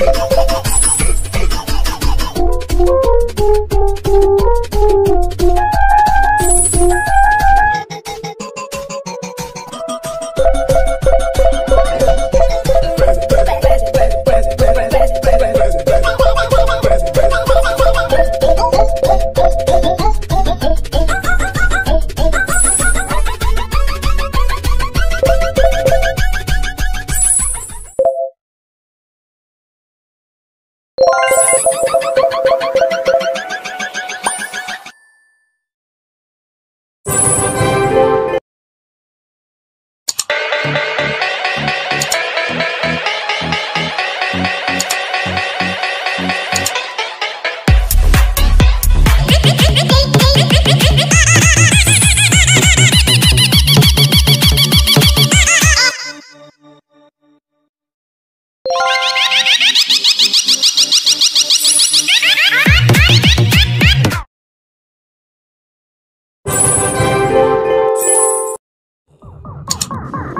take a walk. Ha ha ha!